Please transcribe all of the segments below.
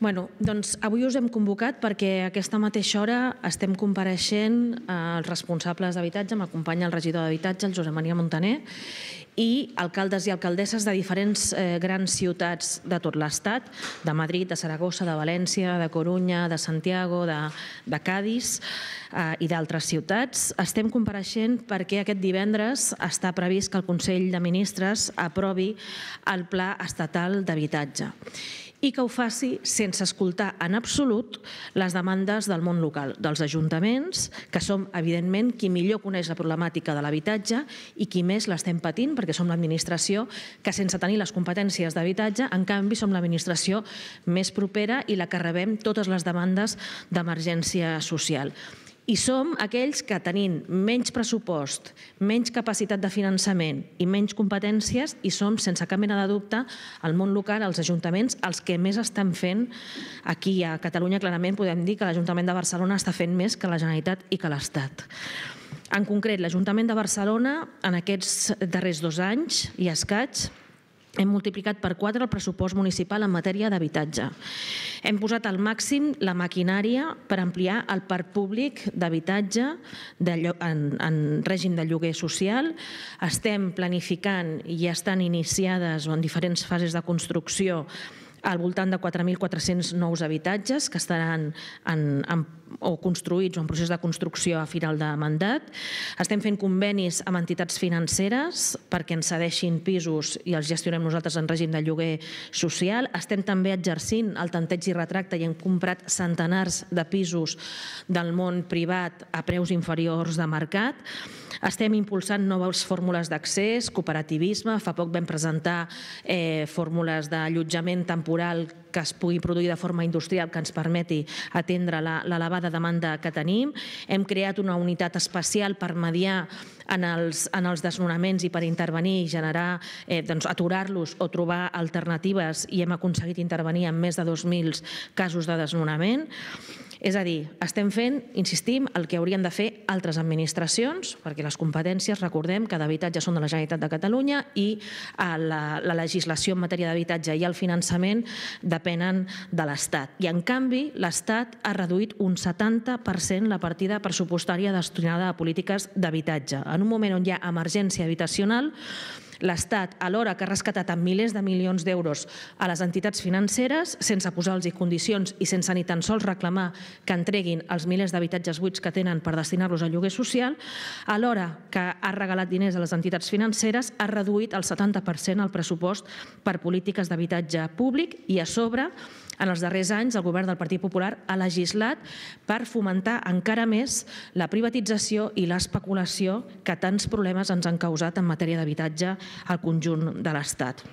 Bueno, doncs avui us hem convocat perquè a aquesta mateixa hora estem compareixent eh, els responsables d'habitatge, m'acompanya el regidor d'habitatge, el Josep Maria Montaner, i alcaldes i alcaldesses de diferents eh, grans ciutats de tot l'Estat, de Madrid, de Saragossa, de València, de Corunya, de Santiago, de, de Cádiz eh, i d'altres ciutats. Estem compareixent perquè aquest divendres està previst que el Consell de Ministres aprovi el Pla Estatal d'Habitatge i que ho faci sense escoltar en absolut les demandes del món local, dels ajuntaments, que som, evidentment, qui millor coneix la problemàtica de l'habitatge i qui més l'estem patint, perquè som l'administració que, sense tenir les competències d'habitatge, en canvi, som l'administració més propera i la que rebem totes les demandes d'emergència social i som aquells que tenint menys pressupost, menys capacitat de finançament i menys competències i som, sense cap mena de dubte, el món local, els ajuntaments, els que més estan fent aquí a Catalunya. Clarament podem dir que l'Ajuntament de Barcelona està fent més que la Generalitat i que l'Estat. En concret, l'Ajuntament de Barcelona, en aquests darrers dos anys i escaig, hem multiplicat per 4 el pressupost municipal en matèria d'habitatge. Hem posat al màxim la maquinària per ampliar el parc públic d'habitatge en, en règim de lloguer social. Estem planificant i ja estan iniciades o en diferents fases de construcció al voltant de 4.400 nous habitatges que estaran en, en o construïts o en procés de construcció a final de mandat. Estem fent convenis amb entitats financeres perquè ens cedeixin pisos i els gestionem nosaltres en règim de lloguer social. Estem també exercint el tanteig i retracte i hem comprat centenars de pisos del món privat a preus inferiors de mercat. Estem impulsant noves fórmules d'accés, cooperativisme. Fa poc vam presentar eh, fórmules d'allotjament temporal que es pugui produir de forma industrial que ens permeti atendre l'elevada demanda que tenim. Hem creat una unitat especial per mediar en els, en els desnonaments i per intervenir i generar, eh, doncs, aturar-los o trobar alternatives i hem aconseguit intervenir en més de 2.000 casos de desnonament. És a dir, estem fent, insistim, el que haurien de fer altres administracions, perquè les competències, recordem, que d'habitatge són de la Generalitat de Catalunya i eh, la, la legislació en matèria d'habitatge i el finançament depenen de l'Estat. I, en canvi, l'Estat ha reduït un 70% la partida pressupostària destinada a polítiques d'habitatge. En un moment on hi ha emergència habitacional, l'Estat, alhora que ha rescatat amb milers de milions d'euros a les entitats financeres, sense posar-los condicions i sense ni tan sols reclamar que entreguin els milers d'habitatges buits que tenen per destinar-los al lloguer social, alhora que ha regalat diners a les entitats financeres, ha reduït el 70% el pressupost per polítiques d'habitatge públic i a sobre en els darrers anys, el govern del Partit Popular ha legislat per fomentar encara més la privatització i l'especulació que tants problemes ens han causat en matèria d'habitatge al conjunt de l'Estat.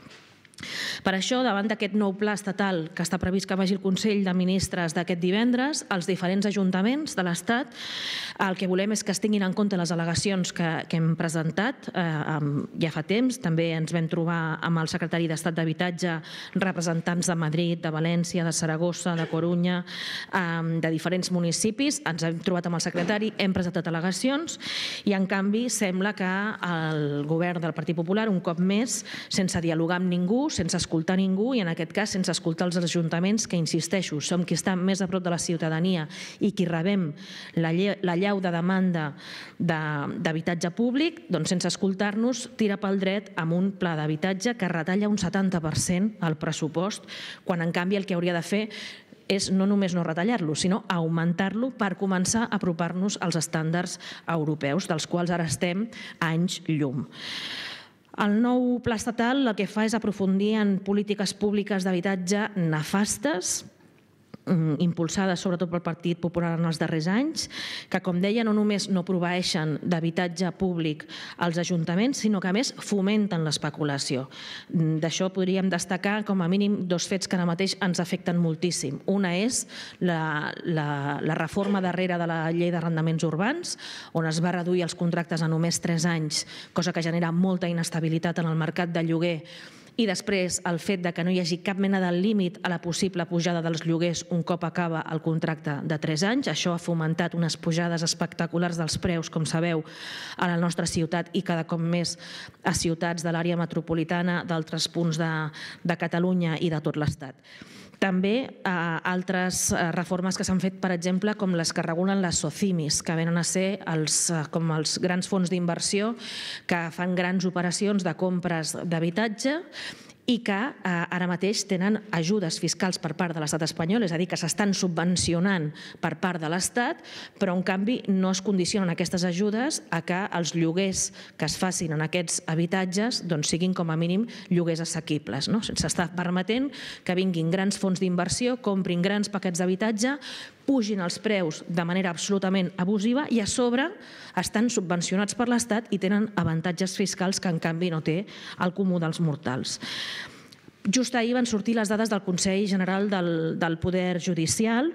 Per això, davant d'aquest nou pla estatal que està previst que vagi el Consell de Ministres d'aquest divendres, els diferents ajuntaments de l'Estat, el que volem és que es tinguin en compte les al·legacions que, que hem presentat eh, ja fa temps. També ens vam trobar amb el secretari d'Estat d'Habitatge, representants de Madrid, de València, de Saragossa, de Corunya, eh, de diferents municipis. Ens hem trobat amb el secretari, hem presentat al·legacions i, en canvi, sembla que el govern del Partit Popular, un cop més, sense dialogar amb ningú, sense escoltar ningú i en aquest cas sense escoltar els ajuntaments que, insisteixo, som qui està més a prop de la ciutadania i qui rebem la, la llau de demanda d'habitatge públic, doncs sense escoltar-nos tira pel dret amb un pla d'habitatge que retalla un 70% el pressupost, quan en canvi el que hauria de fer és no només no retallar-lo, sinó augmentar-lo per començar a apropar-nos als estàndards europeus, dels quals ara estem anys llum. El nou pla estatal el que fa és aprofundir en polítiques públiques d'habitatge nefastes, impulsades sobretot pel Partit Popular en els darrers anys, que, com deia, no només no proveeixen d'habitatge públic als ajuntaments, sinó que, a més, fomenten l'especulació. Mm, d'això podríem destacar, com a mínim, dos fets que ara mateix ens afecten moltíssim. Una és la, la, la reforma darrere de la llei d'arrendaments urbans, on es va reduir els contractes a només 3 anys, cosa que genera molta inestabilitat en el mercat de lloguer i després el fet de que no hi hagi cap mena de límit a la possible pujada dels lloguers un cop acaba el contracte de 3 anys. Això ha fomentat unes pujades espectaculars dels preus, com sabeu, a la nostra ciutat i cada cop més a ciutats de l'àrea metropolitana, d'altres punts de, de Catalunya i de tot l'Estat. també eh, altres eh, reformes que s'han fet, per exemple, com les que regulen les SOCIMIS, que venen a ser els, eh, com els grans fons d'inversió que fan grans operacions de compres d'habitatge i que eh, ara mateix tenen ajudes fiscals per part de l'estat espanyol, és a dir, que s'estan subvencionant per part de l'estat, però en canvi no es condicionen aquestes ajudes a que els lloguers que es facin en aquests habitatges doncs, siguin com a mínim lloguers assequibles. No? S'està permetent que vinguin grans fons d'inversió, comprin grans paquets d'habitatge, pugin els preus de manera absolutament abusiva i a sobre estan subvencionats per l'Estat i tenen avantatges fiscals que en canvi no té el comú dels mortals. Just ahir van sortir les dades del Consell General del, del Poder Judicial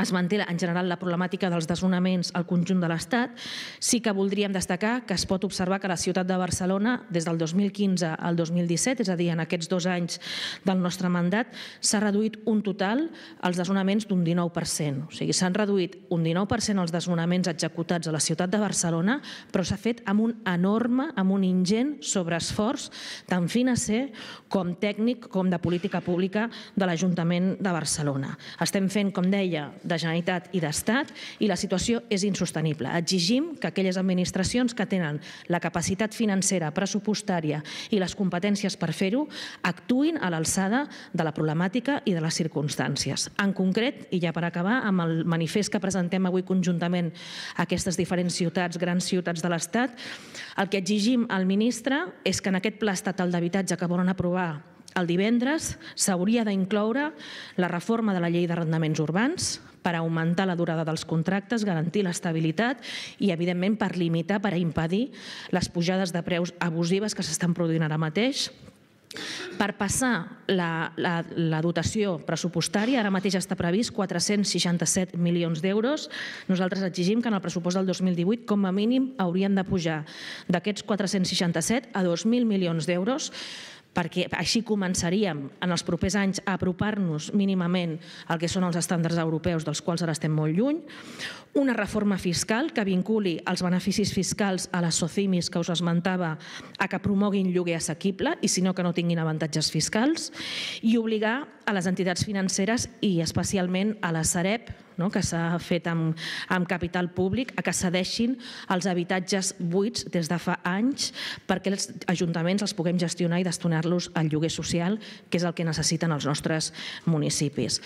es manté en general la problemàtica dels desnonaments al conjunt de l'Estat. Sí que voldríem destacar que es pot observar que la ciutat de Barcelona, des del 2015 al 2017, és a dir, en aquests dos anys del nostre mandat, s'ha reduït un total als desnonaments d'un 19%. O sigui, s'han reduït un 19% els desnonaments executats a la ciutat de Barcelona, però s'ha fet amb un enorme, amb un ingent sobreesforç tant financer com tècnic com de política pública de l'Ajuntament de Barcelona. Estem fent, com deia, de Generalitat i d'Estat i la situació és insostenible. Exigim que aquelles administracions que tenen la capacitat financera, pressupostària i les competències per fer-ho actuïn a l'alçada de la problemàtica i de les circumstàncies. En concret, i ja per acabar, amb el manifest que presentem avui conjuntament a aquestes diferents ciutats, grans ciutats de l'Estat, el que exigim al ministre és que en aquest pla estatal d'habitatge que volen aprovar el divendres s'hauria d'incloure la reforma de la llei d'arrendaments urbans per augmentar la durada dels contractes, garantir l'estabilitat i, evidentment, per limitar, per impedir les pujades de preus abusives que s'estan produint ara mateix per passar la, la, la dotació pressupostària, ara mateix està previst 467 milions d'euros. Nosaltres exigim que en el pressupost del 2018, com a mínim, haurien de pujar d'aquests 467 a 2.000 milions d'euros perquè així començaríem en els propers anys a apropar-nos mínimament al que són els estàndards europeus dels quals ara estem molt lluny, una reforma fiscal que vinculi els beneficis fiscals a les SOCIMIS que us esmentava a que promoguin lloguer assequible i si no que no tinguin avantatges fiscals i obligar a les entitats financeres i especialment a la Sareb no? que s'ha fet amb, amb capital públic a que cedeixin els habitatges buits des de fa anys perquè els ajuntaments els puguem gestionar i destinar-los al lloguer social, que és el que necessiten els nostres municipis.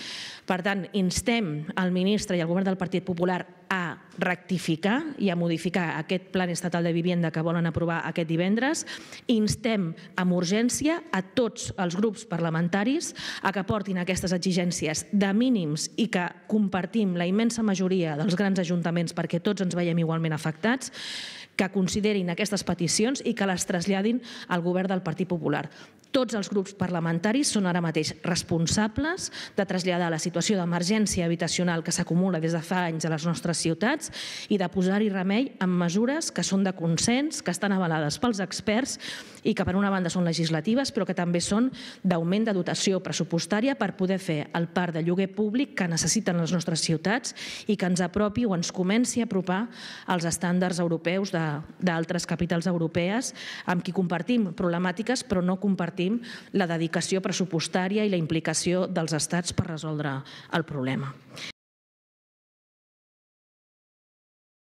Per tant, instem al ministre i al govern del Partit Popular a rectificar i a modificar aquest Plan Estatal de Vivienda que volen aprovar aquest divendres. Instem amb urgència a tots els grups parlamentaris a que portin aquestes exigències de mínims i que compartim la immensa majoria dels grans ajuntaments perquè tots ens veiem igualment afectats, que considerin aquestes peticions i que les traslladin al govern del Partit Popular. Tots els grups parlamentaris són ara mateix responsables de traslladar la situació d'emergència habitacional que s'acumula des de fa anys a les nostres ciutats i de posar-hi remei amb mesures que són de consens, que estan avalades pels experts i que per una banda són legislatives però que també són d'augment de dotació pressupostària per poder fer el parc de lloguer públic que necessiten les nostres ciutats i que ens apropi o ens comenci a apropar als estàndards europeus d'altres capitals europees amb qui compartim problemàtiques però no compartim compartim la dedicació pressupostària i la implicació dels estats per resoldre el problema.